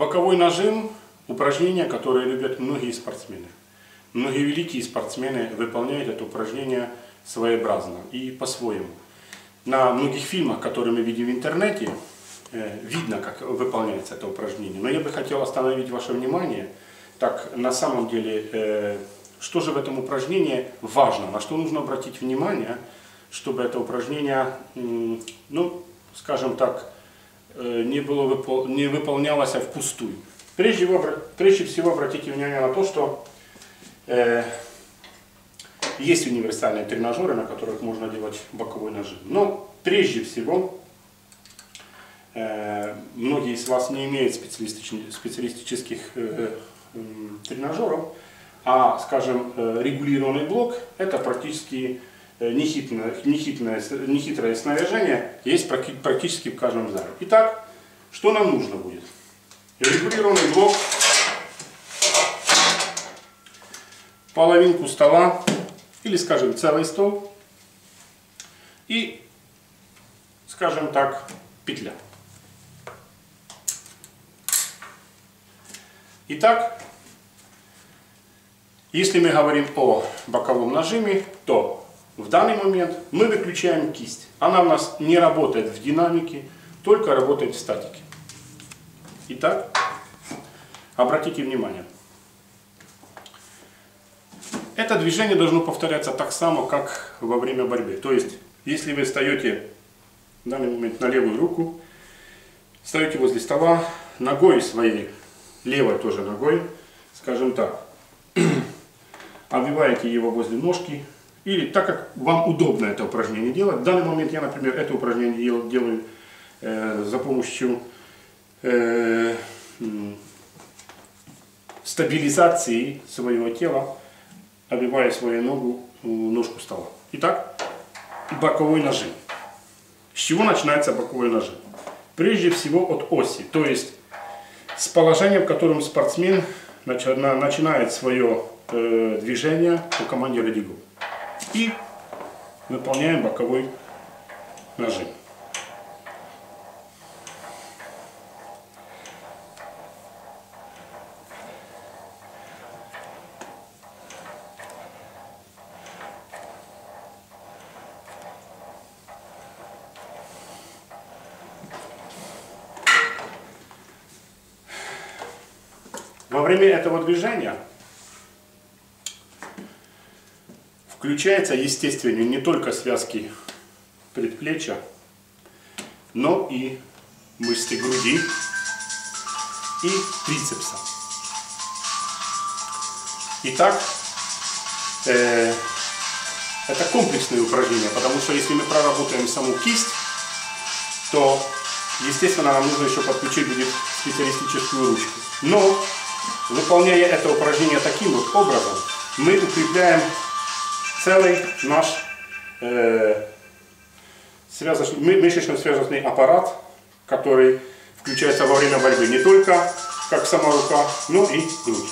Боковой нажим – упражнение, которое любят многие спортсмены. Многие великие спортсмены выполняют это упражнение своеобразно и по-своему. На многих фильмах, которые мы видим в интернете, э, видно, как выполняется это упражнение. Но я бы хотел остановить ваше внимание, так на самом деле, э, что же в этом упражнении важно, на что нужно обратить внимание, чтобы это упражнение, ну, скажем так, не, было, не выполнялось впустую. Прежде, прежде всего обратите внимание на то, что э, есть универсальные тренажеры, на которых можно делать боковой нажим. Но прежде всего, э, многие из вас не имеют специалистических, э, э, тренажеров, а, скажем, э, регулированный блок это практически Э, нехитрое, нехитрое, нехитрое снаряжение есть практически в каждом зале. Итак, что нам нужно будет? Регулированный блок, половинку стола, или, скажем, целый стол, и, скажем так, петля. Итак, если мы говорим о боковом нажиме, то в данный момент мы выключаем кисть. Она у нас не работает в динамике, только работает в статике. Итак, обратите внимание. Это движение должно повторяться так само, как во время борьбы. То есть, если вы встаете в данный момент на левую руку, встаете возле стола, ногой своей, левой тоже ногой, скажем так, обвиваете его возле ножки, или так как вам удобно это упражнение делать. В данный момент я, например, это упражнение делаю, делаю э, за помощью э, стабилизации своего тела, обивая свою ногу, ножку стола. Итак, боковой нажим. С чего начинается боковой нажим? Прежде всего от оси, то есть с положения, в котором спортсмен начинает свое э, движение по команде Радигу и выполняем боковой нажим. Во время этого движения Включается, естественно, не только связки предплечья, но и мышцы груди и трицепса. Итак, э, это комплексное упражнение, потому что если мы проработаем саму кисть, то, естественно, нам нужно еще подключить будет специалистическую ручку. Но, выполняя это упражнение таким вот образом, мы укрепляем целый наш э, мышечно-связочный аппарат, который включается во время борьбы не только как сама рука, но и грудь.